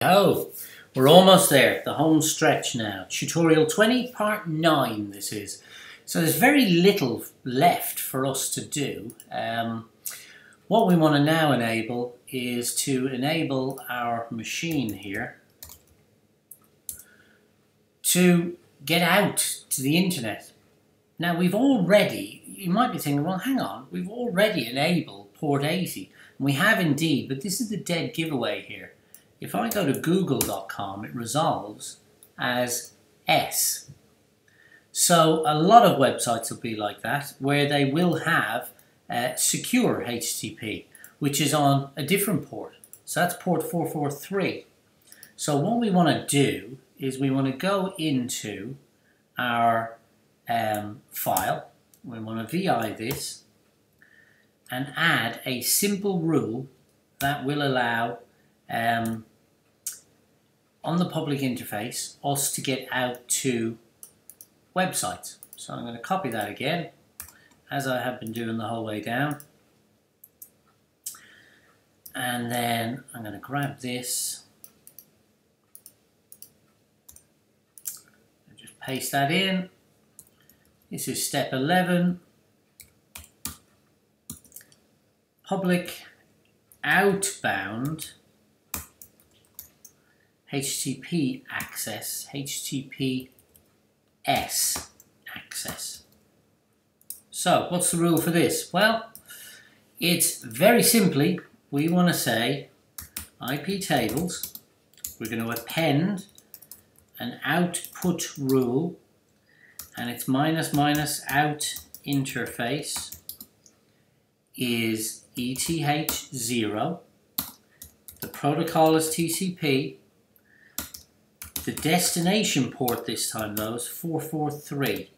Oh, we're almost there, the home stretch now. Tutorial 20, part 9 this is. So there's very little left for us to do. Um, what we want to now enable is to enable our machine here to get out to the internet. Now we've already, you might be thinking, well hang on, we've already enabled port 80. And we have indeed, but this is the dead giveaway here. If I go to google.com, it resolves as S. So a lot of websites will be like that, where they will have uh, secure HTTP, which is on a different port. So that's port 443. So what we want to do is we want to go into our um, file, we want to VI this, and add a simple rule that will allow um, on the public interface us to get out to websites. So I'm going to copy that again as I have been doing the whole way down. And then I'm going to grab this and just paste that in. This is step 11. Public outbound HTTP access, HTTPS access. So what's the rule for this? Well, it's very simply, we want to say IP tables, we're going to append an output rule and it's minus minus out interface is ETH0. The protocol is TCP the destination port this time though is 443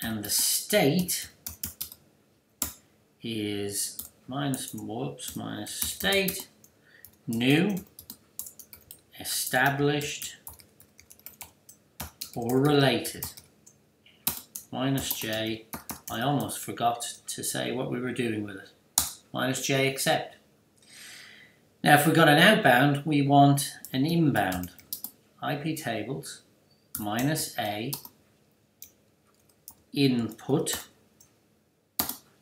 and the state is minus whoops minus state new established or related. Minus j. I almost forgot to say what we were doing with it. Minus j accept. Now if we've got an outbound we want an inbound IP tables minus A input.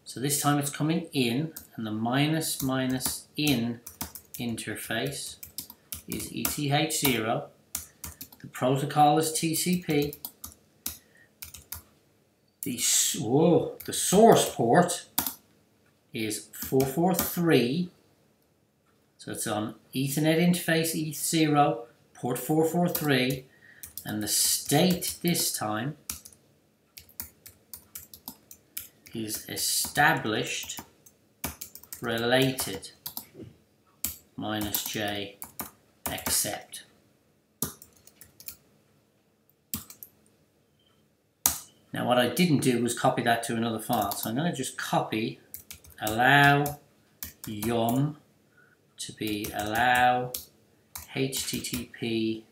So this time it's coming in and the minus minus in interface is ETH0. The protocol is TCP. The, whoa, the source port is 443. So it's on Ethernet interface ETH0 port 443 and the state this time is established related minus j accept. Now what I didn't do was copy that to another file, so I'm going to just copy allow yum to be allow HTTPS,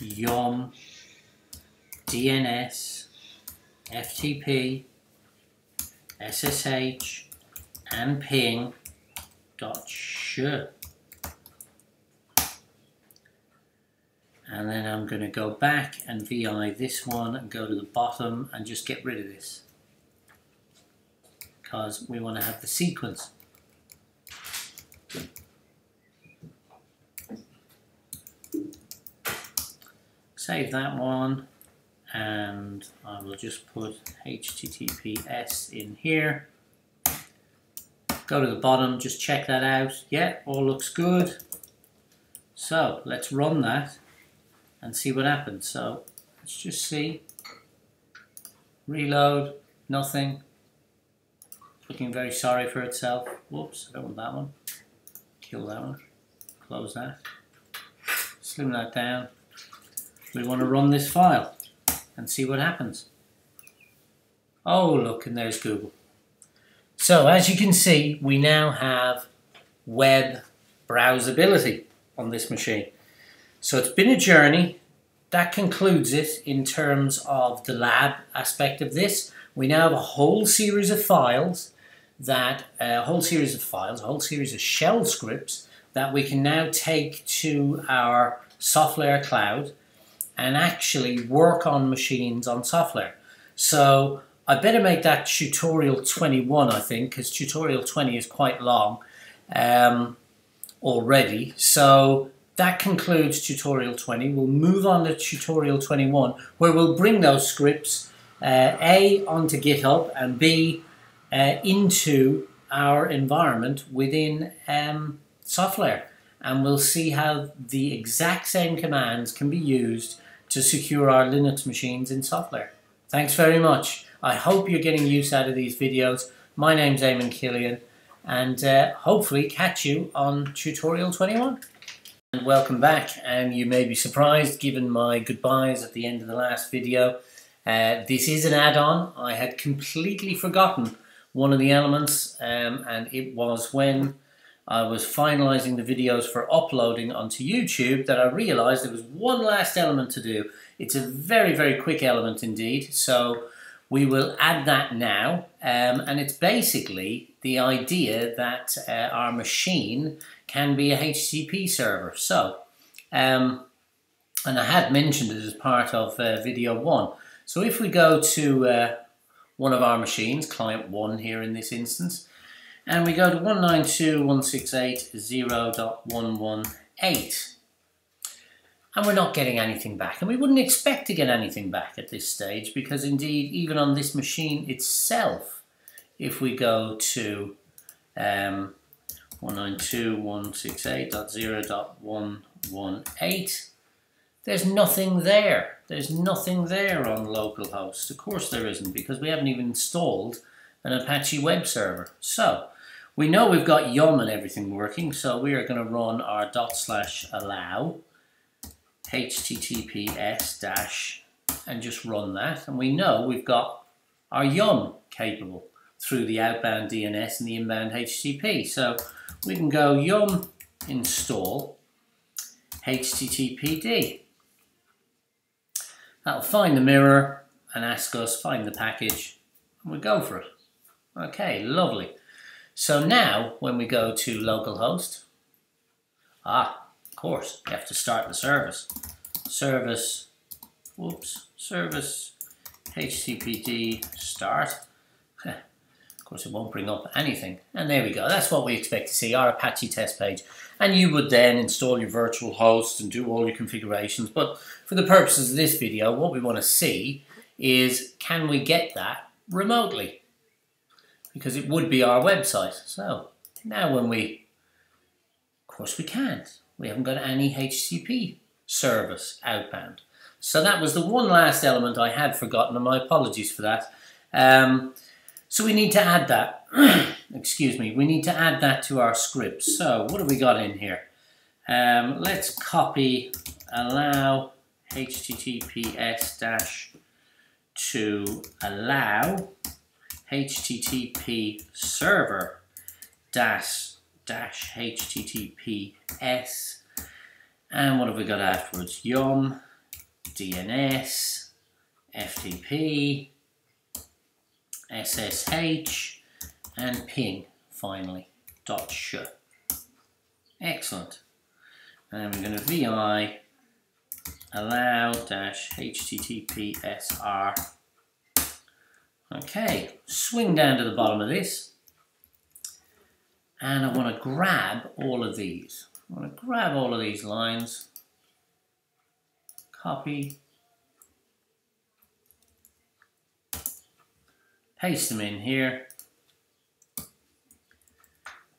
yum, DNS, FTP, SSH, and ping dot sh. And then I'm going to go back and VI this one and go to the bottom and just get rid of this. Because we want to have the sequence. Save that one and I will just put HTTPS in here. Go to the bottom just check that out. Yeah all looks good. So let's run that and see what happens. So let's just see. Reload nothing. Looking very sorry for itself. Whoops I don't want that one. Kill that one. Close that. Slim that down we want to run this file and see what happens. Oh, look, and there's Google. So as you can see, we now have web browsability on this machine. So it's been a journey. That concludes it in terms of the lab aspect of this. We now have a whole series of files that uh, a whole series of files, a whole series of shell scripts that we can now take to our SoftLayer cloud and actually work on machines on SoftLayer. So I better make that tutorial 21, I think, because tutorial 20 is quite long um, already. So that concludes tutorial 20. We'll move on to tutorial 21, where we'll bring those scripts, uh, A, onto GitHub, and B, uh, into our environment within um, SoftLayer. And we'll see how the exact same commands can be used to secure our Linux machines in SoftLayer. Thanks very much. I hope you're getting use out of these videos. My name's Eamonn Killian and uh, hopefully catch you on tutorial 21. And welcome back and you may be surprised given my goodbyes at the end of the last video. Uh, this is an add-on. I had completely forgotten one of the elements um, and it was when I was finalizing the videos for uploading onto YouTube that I realized there was one last element to do. It's a very, very quick element indeed. So we will add that now. Um, and it's basically the idea that uh, our machine can be a HTTP server. So, um, and I had mentioned it as part of uh, video one. So if we go to uh, one of our machines, client one here in this instance, and we go to 192.168.0.118 and we're not getting anything back. And we wouldn't expect to get anything back at this stage because indeed even on this machine itself if we go to um, 192.168.0.118 there's nothing there. There's nothing there on localhost. Of course there isn't because we haven't even installed an Apache web server. So we know we've got yum and everything working, so we are going to run our dot slash allow https dash and just run that. And we know we've got our yum capable through the outbound DNS and the inbound HTTP. So we can go yum install httpd. That'll find the mirror and ask us, find the package, and we go for it. Okay, lovely. So now, when we go to localhost, ah, of course, you have to start the service. Service, whoops, service, HTTPD start. of course, it won't bring up anything. And there we go. That's what we expect to see, our Apache test page. And you would then install your virtual host and do all your configurations. But for the purposes of this video, what we want to see is can we get that remotely? Because it would be our website. So now when we, of course we can't. We haven't got any HTTP service outbound. So that was the one last element I had forgotten, and my apologies for that. Um, so we need to add that. Excuse me. We need to add that to our script. So what have we got in here? Um, let's copy allow https dash to allow http server dash dash https and what have we got afterwards? Yum dns ftp ssh and ping finally. Dot sh. Excellent. And we're going to vi allow dash httpsr Okay, swing down to the bottom of this. And I want to grab all of these. I want to grab all of these lines. Copy. Paste them in here.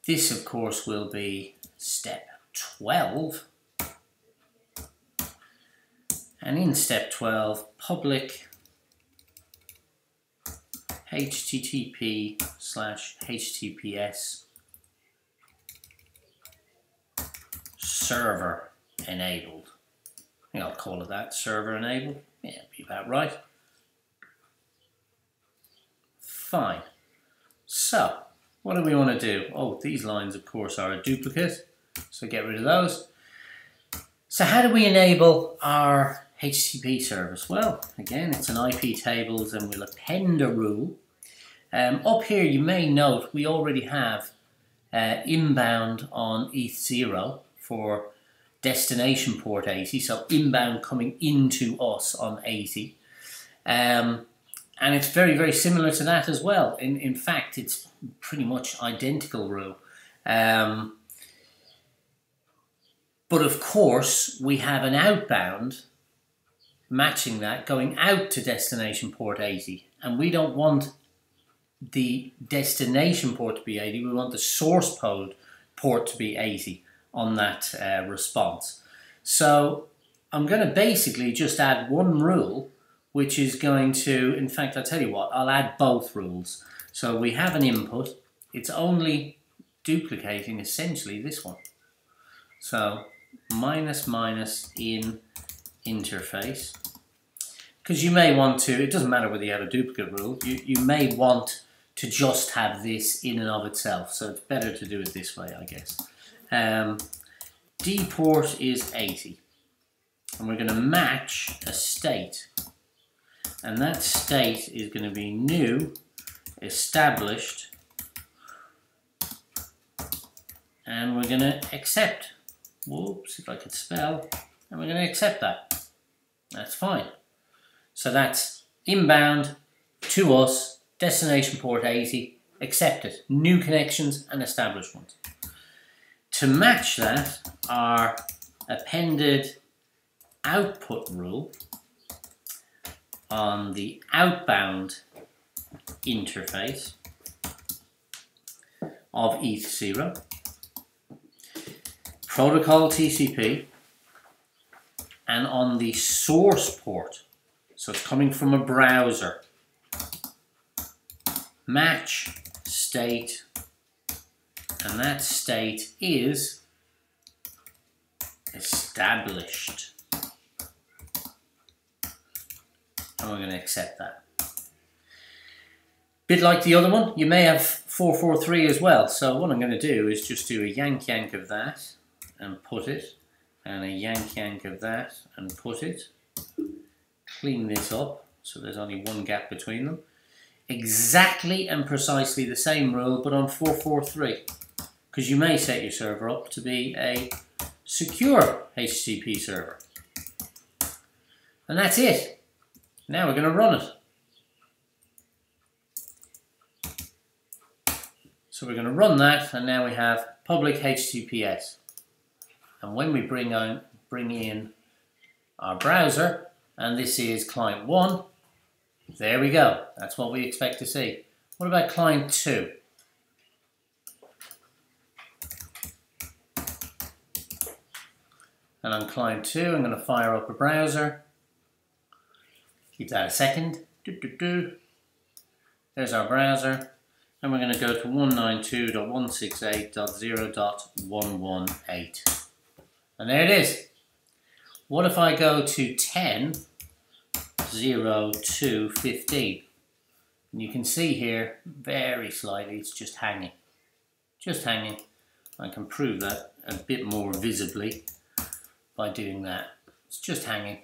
This, of course, will be step 12. And in step 12, public http slash https server enabled. I think I'll call it that, server enabled. Yeah, be about right. Fine. So, what do we want to do? Oh, these lines, of course, are a duplicate, so get rid of those. So how do we enable our HTTP service? Well, again, it's an IP tables and we'll append a rule. Um, up here, you may note we already have uh, inbound on ETH0 for destination port 80, so inbound coming into us on 80. Um, and it's very, very similar to that as well. In, in fact, it's pretty much identical rule. Um, but of course, we have an outbound matching that going out to destination port 80. And we don't want the destination port to be 80, we want the source code port to be 80 on that uh, response. So I'm going to basically just add one rule, which is going to, in fact, I'll tell you what, I'll add both rules. So we have an input, it's only duplicating essentially this one. So minus minus in interface. Because you may want to, it doesn't matter whether you have a duplicate rule, you, you may want to just have this in and of itself. So it's better to do it this way, I guess. Um, D port is 80. And we're going to match a state. And that state is going to be new, established, and we're going to accept. Whoops, if I could spell. And we're going to accept that. That's fine. So that's inbound to us, destination port 80, accepted. New connections and established ones. To match that, our appended output rule on the outbound interface of ETH0, protocol TCP, and on the source port, so it's coming from a browser, match state and that state is established. And we're going to accept that. Bit like the other one, you may have 443 as well. So what I'm going to do is just do a yank yank of that and put it, and a yank yank of that and put it. Clean this up so there's only one gap between them. Exactly and precisely the same rule, but on 443 because you may set your server up to be a secure HTTP server. And that's it. Now we're going to run it. So we're going to run that and now we have public HTTPS. And when we bring, on, bring in our browser, and this is client 1, there we go. That's what we expect to see. What about client 2? And on client 2, I'm going to fire up a browser. Keep that a second. There's our browser. And we're going to go to 192.168.0.118. And there it is. What if I go to 10, 0, 2, 15? And you can see here, very slightly, it's just hanging. Just hanging. I can prove that a bit more visibly by doing that. It's just hanging.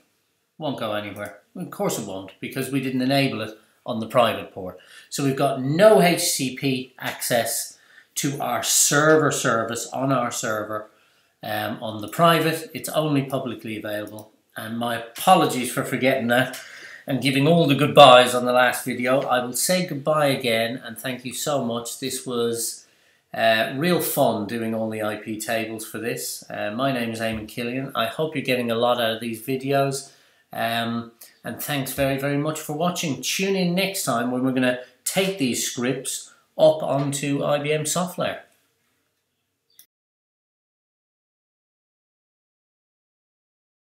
Won't go anywhere. Of course it won't, because we didn't enable it on the private port. So we've got no HTTP access to our server service on our server um, on the private. It's only publicly available. And my apologies for forgetting that and giving all the goodbyes on the last video. I will say goodbye again and thank you so much. This was uh, real fun doing all the IP tables for this. Uh, my name is Eamonn Killian. I hope you're getting a lot out of these videos. Um, and thanks very, very much for watching. Tune in next time when we're going to take these scripts up onto IBM SoftLayer.